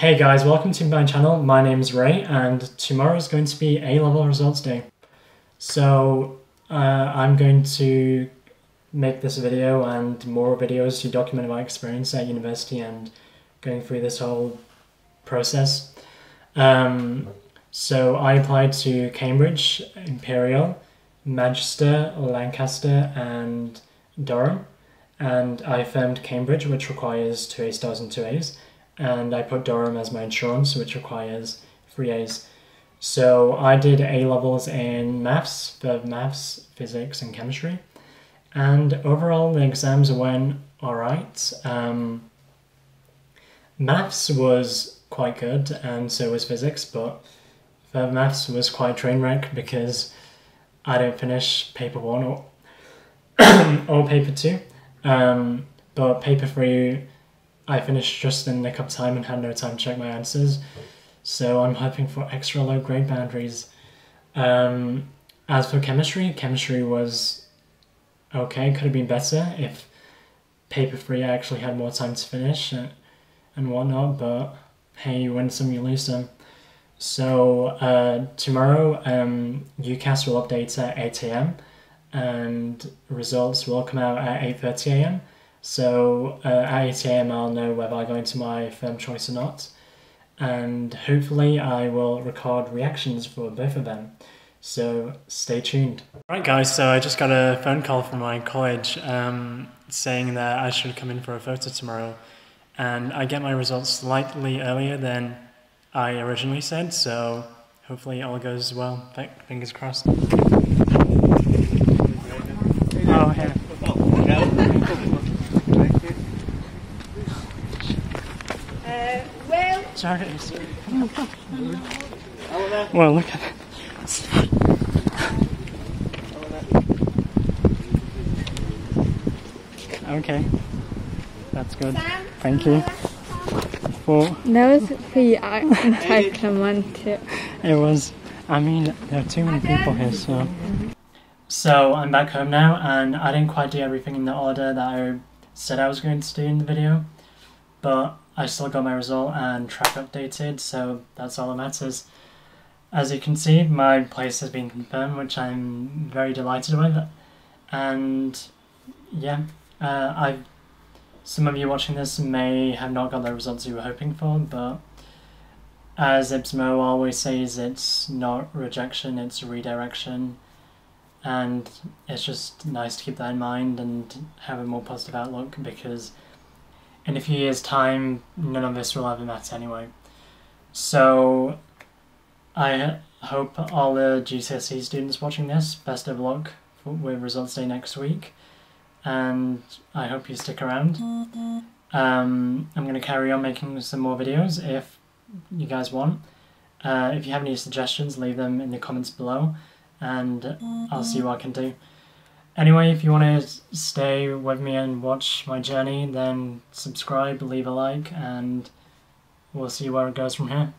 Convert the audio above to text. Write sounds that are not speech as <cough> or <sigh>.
Hey guys, welcome to my channel. My name is Ray, and tomorrow is going to be A-level results day. So uh, I'm going to make this video and more videos to document my experience at university and going through this whole process. Um, so I applied to Cambridge, Imperial, Manchester, Lancaster, and Durham, and I affirmed Cambridge, which requires two A stars and two A's, and I put Durham as my insurance, which requires three A's. So I did A levels in maths, further maths, physics, and chemistry, and overall the exams went alright. Um, maths was quite good, and so was physics, but further maths was quite train wreck because I didn't finish paper one or <coughs> or paper two. Um, but paper three, I finished just in the nick of time and had no time to check my answers. So I'm hoping for extra low grade boundaries. Um, as for chemistry, chemistry was okay. Could have been better if paper three I actually had more time to finish and, and whatnot. But hey, you win some, you lose some. So uh, tomorrow, um, UCAS will update at 8 a.m. and results will come out at 8.30 a.m. So uh, at 8 a.m. I'll know whether I go into my firm choice or not. And hopefully I will record reactions for both of them. So stay tuned. Right guys, so I just got a phone call from my college um, saying that I should come in for a photo tomorrow. And I get my results slightly earlier than I originally said, so hopefully all goes well. Fingers crossed. Oh, here. Uh, well, Sorry. <laughs> well, look at it. Okay, that's good. Sam, Thank you. For That was the entitlement <laughs> too. It was. I mean, there are too many people here, so. So I'm back home now, and I didn't quite do everything in the order that I said I was going to do in the video, but I still got my result and track updated, so that's all that matters. As you can see, my place has been confirmed, which I'm very delighted with, and yeah, uh, I've. Some of you watching this may have not got the results you were hoping for, but as Ibsmo always says, it's not rejection, it's redirection. And it's just nice to keep that in mind and have a more positive outlook because in a few years' time, none of this will ever matter anyway. So, I hope all the GCSE students watching this, best of luck with results day next week. And I hope you stick around. Um, I'm going to carry on making some more videos if you guys want. Uh, if you have any suggestions, leave them in the comments below, and I'll see what I can do. Anyway, if you want to stay with me and watch my journey, then subscribe, leave a like, and we'll see where it goes from here.